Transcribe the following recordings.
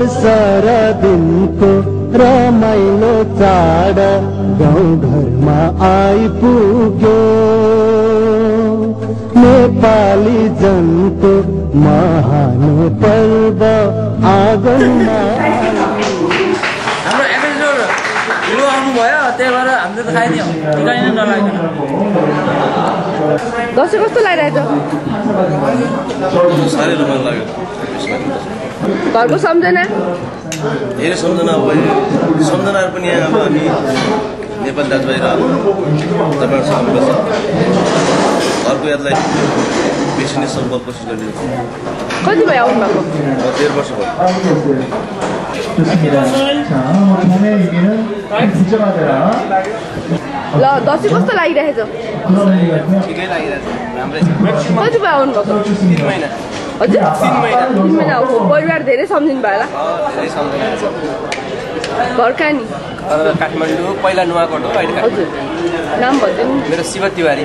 वर्ष र दिनको रमाइलो चाड गाउँघरमा आइपुग्यो नेपाली जनको महान पर्व आँगनमा दसैँ कस्तो लागिरहेछ? साह्रै रमाइलो लाग्यो। घरको सम्झना? धेरै सम्झना भयो। सम्झनाहरू पनि यहाँ अब हामी नेपाली दाजुभाइ र तपाईँहरूसँग बस्छ घरको यादलाई बेसी नै सम्भव कोसिस गरिदिएको कति भयो आउनु भएको डेढ वर्ष भयो। ल दसैँ कस्तो लागिरहेछ? ठिकै लागिरहेछ। राम्रै छ। कति भयो आउनु भएको तिन महिना। हजुर तिन महिना हो परिवार धेरै सम्झिनु भयो होला धेरै सम्झना घर कहाँ नि काठमाडौँ पहिला नुवाकोट हो अहिले हजुर नाम भनिदिनु मेरो शिव तिवारी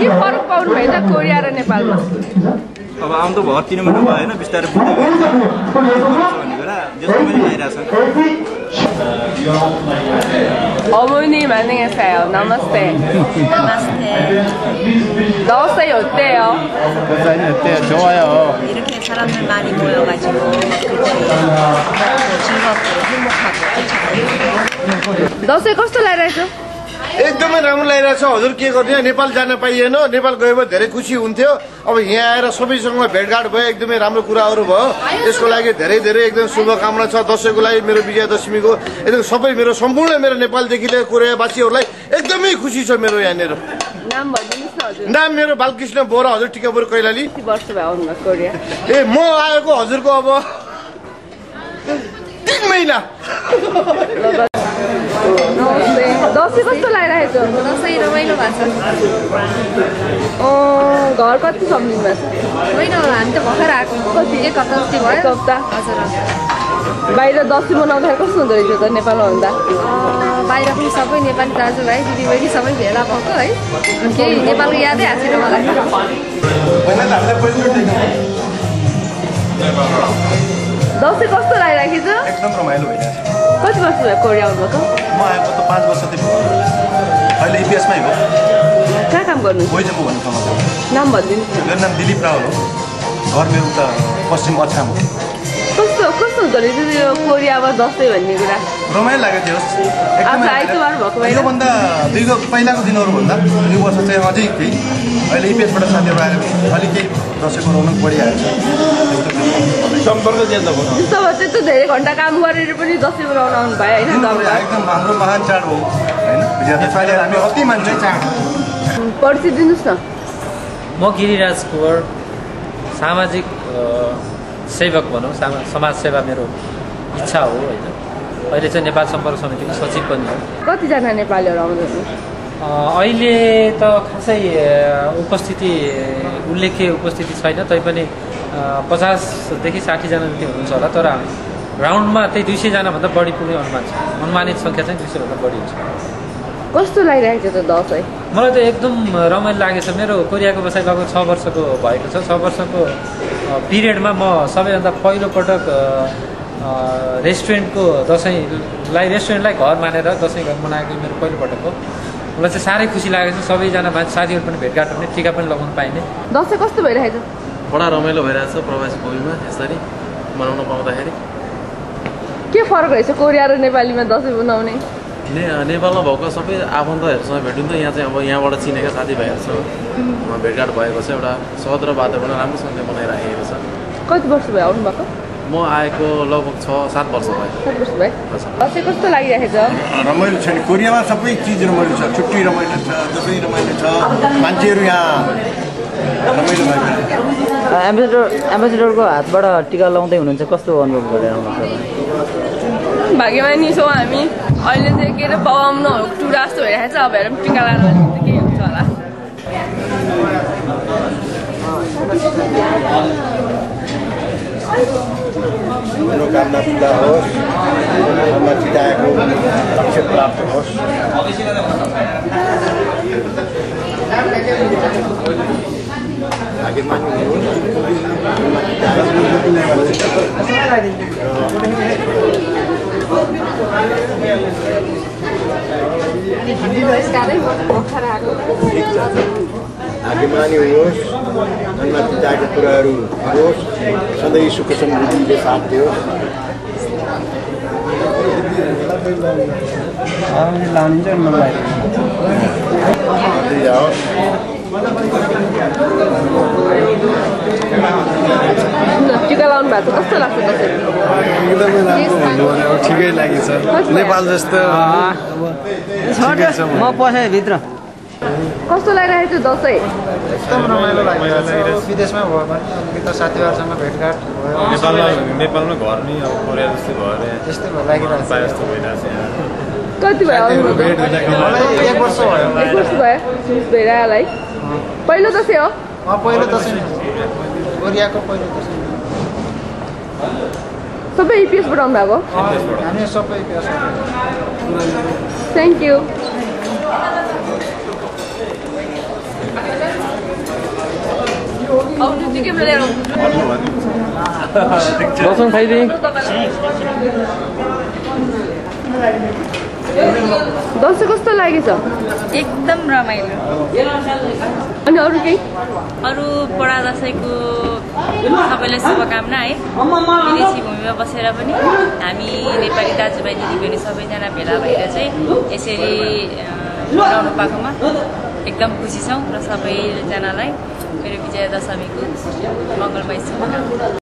के फरक पाउनु भयो त कोरिया र नेपालमा अब आउनु त भयो तिन महिना भयो होइन बिस्तारै बुझ्दै गयो भन्ने कुरा जस्तो पनि ल्याइरहेको छ 어머니 안녕하세요. नमस्ते. नमस्ते दसैँ 어때요? दसैँ 어때요? 좋아요. 이렇게 사람들 많이 모여가지고 그렇지 즐겁고 행복하고 쫓아다니고 दसैँ कस्तो लागिरहेछ एकदमै राम्रो लागिरहेछ हजुर के गर्ने? नेपाल जान पाइएन। नेपाल भने धेरै खुसी हुन्थ्यो। अब यहाँ आएर सबैसँग भेटघाट भयो। एकदमै राम्रो कुराहरू भयो। यसको लागि धेरै धेरै एकदम शुभकामना छ। दसैँको लागि मेरो विजयादशमीको एकदम सबै मेरो सम्पूर्ण मेरो नेपालदेखि लिएर कोरियावासीहरूलाई एकदमै खुसी छ मेरो यहाँनिर। नाम मेरो बालकृष्ण बोरा हजुर टिकापुर कैलाली। ए म आएको हजुरको अब तिन महिना। दसैँ कस्तो लागिरहेछ दसैँ रमाइलो भएको अँ, घर कति सम्झिनु भएको छ छ होइन हामी त भर्खर आएको कति? एक हप्ता जति एक भयो हप्ता? हजुर बाहिर दसैँ मनाउँदाखेरि कस्तो हुँदो रहेछ त नेपालमा हुँदा बाहिर पनि सबै नेपाली दाजुभाइ दिदीबहिनी सबै भेला भएको है। केही नेपालको यादै आएको छैन मलाई। दसैँ कस्तो लागिरहेको छ? एकदम रमाइलो भइरहेको कति वर्ष भयो कोरिया आउनुभएको? म आएको त पाँच वर्ष भयो अहिले इपिएसमै हो। कहाँ काम गर्नु भोइजम्बु भन्ने ठाउँमा नाम भनिदिनुहोस् न मेरो नाम दिलीप रावल हो। घर मेरो उता पश्चिम अछाम हो। कस्तो कस्तो हुँदो रहेछ यो कोरियामा दसैँ भन्ने कुरा? रमाइलो लाग्यो थियो। आज आइतबार भएको? योभन्दा दुई पहिलाको दिनहरूभन्दा दुई वर्ष चाहिँ अझै केही। अहिले इपिएसबाट साथीहरू आएर अलिक केही दसैँको रौनक बढिहाल्छ सम्पर्क भयो त्यस्तो भए त्यस्तो धेरै घन्टा काम गरेर पनि दसैँ मनाउन आउनु भयो होइन एकदम हाम्रो महान चाड हो। होइन हामी अति मान्छौँ चाड परिचय दिनुहोस् न। म गिरिराज कुवर सामाजिक सेवक भनौँ सामा समाज सेवा मेरो इच्छा हो होइन। अहिले चाहिँ नेपाल सम्पर्क समितिको सचिव पनि हो। कतिजना नेपालीहरू आउँदैन अ, अहिले त खासै उपस्थिति उल्लेख्य उपस्थिति छैन तैपनि पचासदेखि साठीजना जति हुनुहुन्छ होला तर राउन्डमा त्यही दुई सयजनाभन्दा बढी पुग्ने अनुमान छ। अनुमानित सङ्ख्या चाहिँ दुई सयभन्दा बढी हुन्छ। कस्तो लागिरहेको छ त दसैँ मलाई त एकदम रमाइलो लागेको छ। मेरो कोरियाको बसाइ लगभग छ वर्षको भएको छ। छ वर्षको पिरियडमा म सबैभन्दा पहिलोपटक रेस्टुरेन्टको दसैँलाई रेस्टुरेन्टलाई घर मानेर दसैँ घर मनाएको मेरो पहिलोपटक हो। मलाई चाहिँ साह्रै खुसी लागेको छ। सबैजना मान्छे साथीहरू पनि भेटघाट हुने टिका पनि लगाउनु पाइने। दसैँ कस्तो भइरहेको छ बडा रमाइलो भइरहेछ प्रवासी भूमिमा यसरी मनाउन पाउँदाखेरि के फरक रहेछ कोरिया र नेपालीमा दसैँ मनाउने ने नेपालमा भएको सबै आफन्तहरूसँग भेटिन्थ्यो यहाँ चाहिँ अब यहाँबाट चिनेका साथीभाइहरूसँग भेटघाट भएको छ एउटा सहज र वातावरण राम्रोसँगले मनाइराखेको छ कति वर्ष भयो आउनुभएको म आएको लगभग छ सात वर्ष भयो दसैँ कस्तो लागिरहेको छ रमाइलो छ नि कोरियामा सबै चिज रमाइलो छ छुट्टी रमाइलो छ दसैँ रमाइलो छ मान्छेहरू यहाँ भएको एम्बेसेडर एम्बेसेडरको हातबाट टिका लाउँदै हुनुहुन्छ कस्तो अनुभव गरिरहनु भाग्यमानी छौँ हामी। अहिले चाहिँ के अरे पाउनु टुरा जस्तो भइरहेको छ अब हेरौँ टिका त के हुन्छ होला। मनोकामना पुरा होस् मनमा चिताएको लक्ष्य प्राप्त होस्। भाग्यमानी भाग्यमानी होस् मनमा चिताएको कुराहरू होस् सधैँ सुख समृद्धिले साथ दियोस् भन्दै भएको छ? कस्तो लाग्छ दसैँ ठिकै लागेछ नेपाल जस्तो म पसेँ भित्र। कस्तो लागिरहेको थियो दसैँ? एकदम रमाइलो लागेको छ विदेशमा भयो भने अलिकति त साथीभाइहरूसँग भेटघाट भयो। नेपालमा नेपालमा घर नि अब कोरिया जस्तै भयो अरे। त्यस्तै भयो लागिरहेको प्रायः जस्तो भइरहेको छ कति भयो? एक वर्ष भयो। एक वर्ष भयो? भेडालाई। पहिलो दसैँ हो? अँ, पहिलो दसैँ। कोरियाको पहिलो दसैँ। सबै इपिएसबाट आउनु भएको? थ्याङ्क यू दसौँ खाइदिए। दसैँ कस्तो लागेछ एकदम रमाइलो। अनि अरू केही? अरू बडा दसैँको सबैलाई शुभकामना है। विदेशी भूमिमा बसेर पनि हामी नेपाली दाजुभाइ दिदीबहिनी सबैजना भेला भएर चाहिँ यसरी मनाउनु पाएकोमा एकदम खुसी छौँ र सबैजनालाई मेरो विजया दशमीको मङ्गलमय शुभकामना।